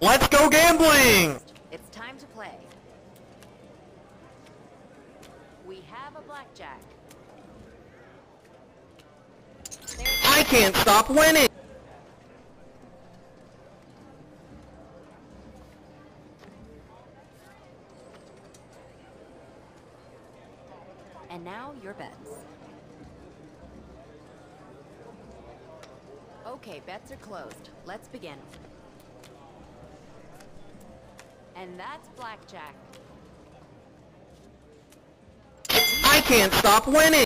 Let's go gambling! It's time to play. We have a blackjack. There's I can't stop winning! And now your bets. Okay, bets are closed. Let's begin. And that's blackjack. I can't stop winning!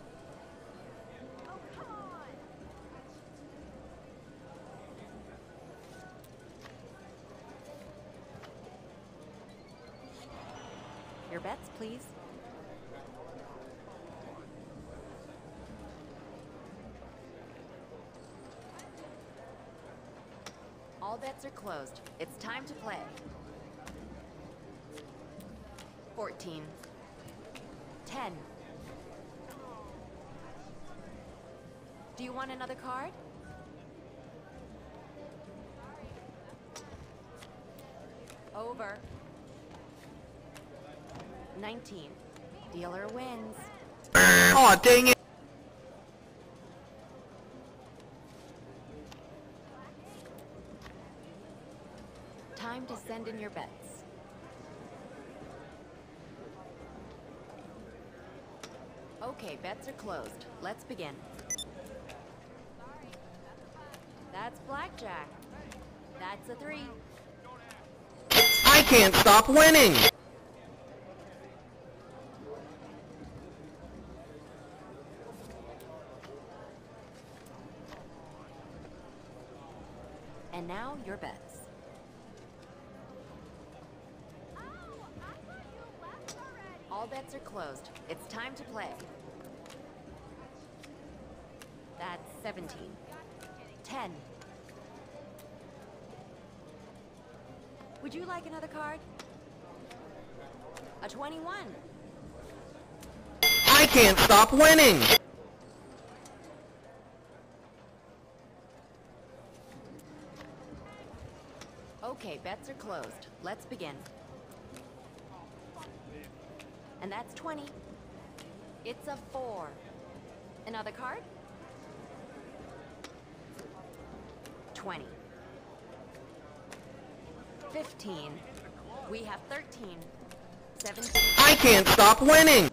Your bets, please. All bets are closed. It's time to play. 14. 10. Do you want another card? Over. 19. Dealer wins. Aw, dang it! Time to send in your bets. Okay, bets are closed. Let's begin. That's blackjack. That's a three. I can't stop winning! And now your bets. All bets are closed. It's time to play. That's 17. 10. Would you like another card? A 21. I can't stop winning! Okay, bets are closed. Let's begin. And that's 20. It's a 4. Another card? 20. 15. We have 13. 17. I can't stop winning!